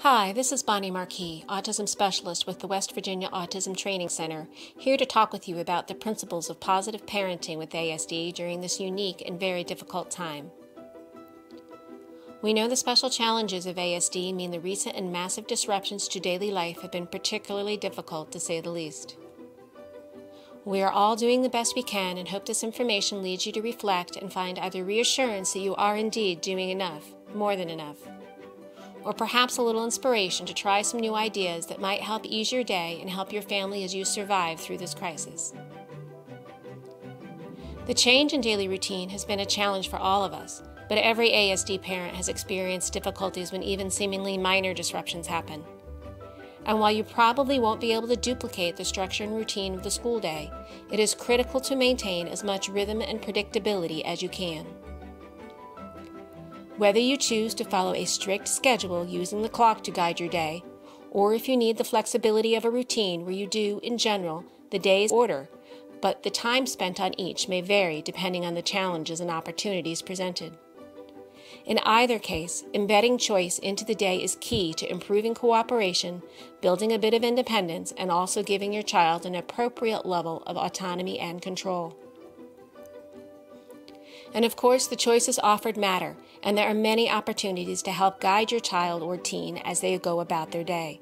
Hi, this is Bonnie Marquis, Autism Specialist with the West Virginia Autism Training Center, here to talk with you about the principles of positive parenting with ASD during this unique and very difficult time. We know the special challenges of ASD mean the recent and massive disruptions to daily life have been particularly difficult, to say the least. We are all doing the best we can and hope this information leads you to reflect and find either reassurance that you are indeed doing enough, more than enough, or perhaps a little inspiration to try some new ideas that might help ease your day and help your family as you survive through this crisis. The change in daily routine has been a challenge for all of us, but every ASD parent has experienced difficulties when even seemingly minor disruptions happen. And while you probably won't be able to duplicate the structure and routine of the school day, it is critical to maintain as much rhythm and predictability as you can. Whether you choose to follow a strict schedule using the clock to guide your day, or if you need the flexibility of a routine where you do, in general, the day's order, but the time spent on each may vary depending on the challenges and opportunities presented. In either case, embedding choice into the day is key to improving cooperation, building a bit of independence, and also giving your child an appropriate level of autonomy and control. And of course, the choices offered matter, and there are many opportunities to help guide your child or teen as they go about their day.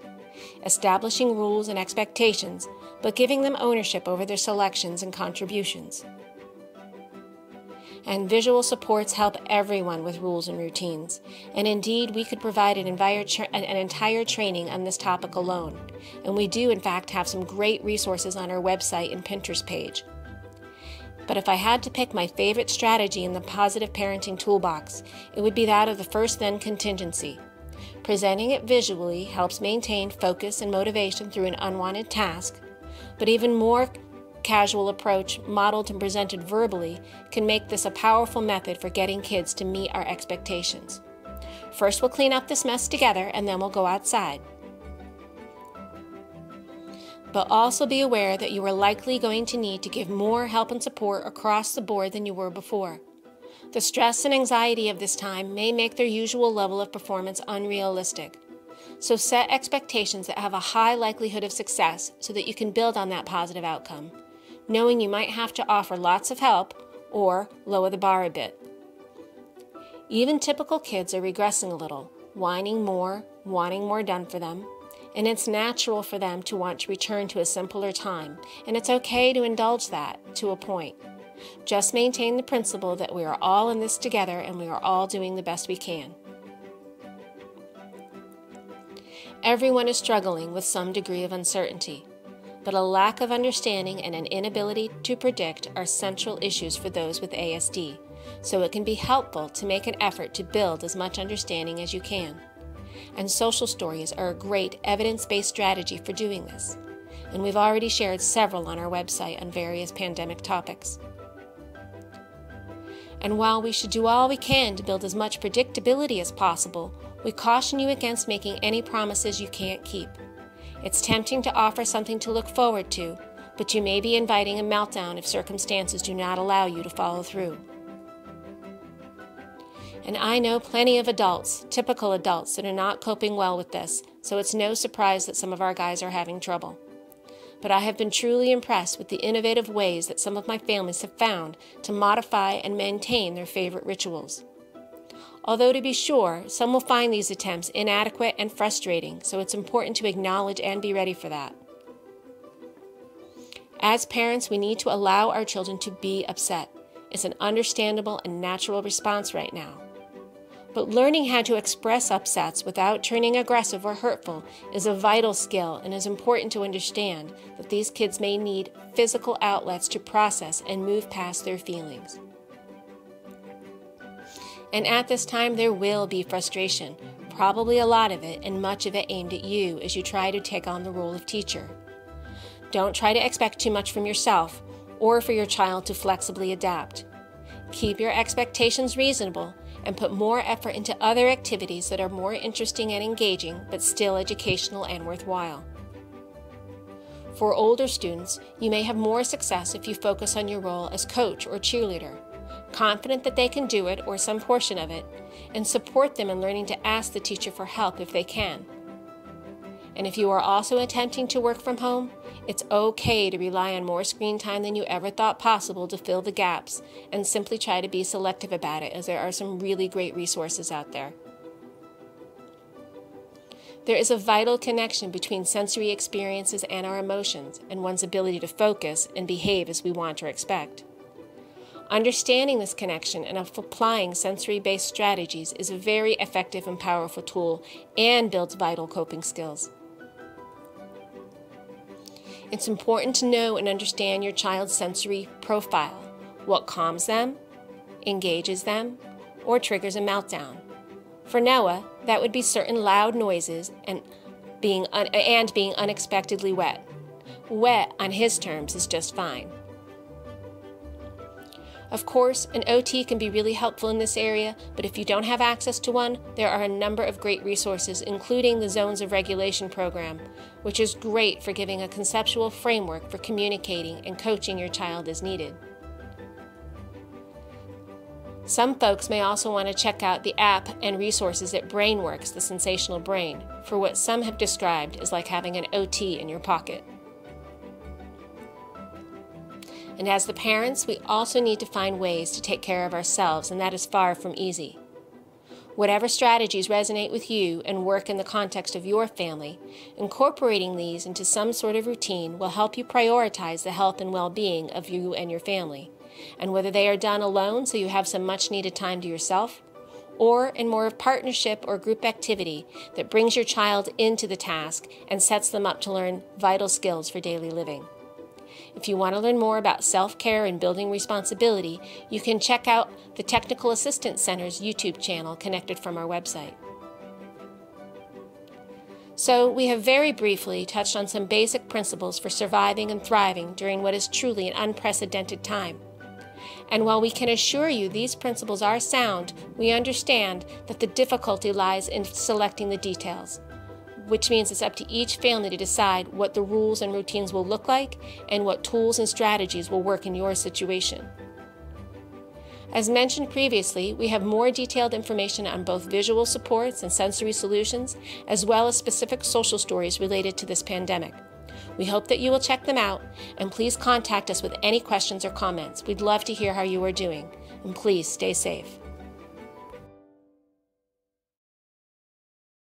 Establishing rules and expectations, but giving them ownership over their selections and contributions and visual supports help everyone with rules and routines. And indeed, we could provide an an entire training on this topic alone. And we do, in fact, have some great resources on our website and Pinterest page. But if I had to pick my favorite strategy in the positive parenting toolbox, it would be that of the first then contingency. Presenting it visually helps maintain focus and motivation through an unwanted task, but even more casual approach, modeled and presented verbally, can make this a powerful method for getting kids to meet our expectations. First, we'll clean up this mess together and then we'll go outside. But also be aware that you are likely going to need to give more help and support across the board than you were before. The stress and anxiety of this time may make their usual level of performance unrealistic. So set expectations that have a high likelihood of success so that you can build on that positive outcome knowing you might have to offer lots of help or lower the bar a bit. Even typical kids are regressing a little, whining more, wanting more done for them, and it's natural for them to want to return to a simpler time, and it's okay to indulge that to a point. Just maintain the principle that we are all in this together and we are all doing the best we can. Everyone is struggling with some degree of uncertainty but a lack of understanding and an inability to predict are central issues for those with ASD, so it can be helpful to make an effort to build as much understanding as you can. And social stories are a great evidence based strategy for doing this, and we've already shared several on our website on various pandemic topics. And while we should do all we can to build as much predictability as possible, we caution you against making any promises you can't keep. It's tempting to offer something to look forward to, but you may be inviting a meltdown if circumstances do not allow you to follow through. And I know plenty of adults, typical adults, that are not coping well with this, so it's no surprise that some of our guys are having trouble. But I have been truly impressed with the innovative ways that some of my families have found to modify and maintain their favorite rituals. Although, to be sure, some will find these attempts inadequate and frustrating, so it's important to acknowledge and be ready for that. As parents, we need to allow our children to be upset. It's an understandable and natural response right now. But learning how to express upsets without turning aggressive or hurtful is a vital skill and is important to understand that these kids may need physical outlets to process and move past their feelings. And at this time, there will be frustration, probably a lot of it, and much of it aimed at you as you try to take on the role of teacher. Don't try to expect too much from yourself or for your child to flexibly adapt. Keep your expectations reasonable and put more effort into other activities that are more interesting and engaging but still educational and worthwhile. For older students, you may have more success if you focus on your role as coach or cheerleader confident that they can do it or some portion of it, and support them in learning to ask the teacher for help if they can. And if you are also attempting to work from home, it's okay to rely on more screen time than you ever thought possible to fill the gaps and simply try to be selective about it, as there are some really great resources out there. There is a vital connection between sensory experiences and our emotions, and one's ability to focus and behave as we want or expect. Understanding this connection and applying sensory based strategies is a very effective and powerful tool and builds vital coping skills. It's important to know and understand your child's sensory profile, what calms them, engages them, or triggers a meltdown. For Noah, that would be certain loud noises and being, and being unexpectedly wet. Wet, on his terms, is just fine. Of course, an OT can be really helpful in this area, but if you don't have access to one, there are a number of great resources, including the Zones of Regulation program, which is great for giving a conceptual framework for communicating and coaching your child as needed. Some folks may also want to check out the app and resources at BrainWorks, the sensational brain, for what some have described as like having an OT in your pocket. And as the parents, we also need to find ways to take care of ourselves, and that is far from easy. Whatever strategies resonate with you and work in the context of your family, incorporating these into some sort of routine will help you prioritize the health and well being of you and your family and whether they are done alone so you have some much needed time to yourself, or in more of partnership or group activity that brings your child into the task and sets them up to learn vital skills for daily living. If you want to learn more about self care and building responsibility, you can check out the Technical Assistance Center's YouTube channel connected from our website. So, we have very briefly touched on some basic principles for surviving and thriving during what is truly an unprecedented time. And while we can assure you these principles are sound, we understand that the difficulty lies in selecting the details, which means it's up to each family to decide what the rules and routines will look like and what tools and strategies will work in your situation. As mentioned previously, we have more detailed information on both visual supports and sensory solutions, as well as specific social stories related to this pandemic. We hope that you will check them out, and please contact us with any questions or comments. We'd love to hear how you are doing, and please stay safe.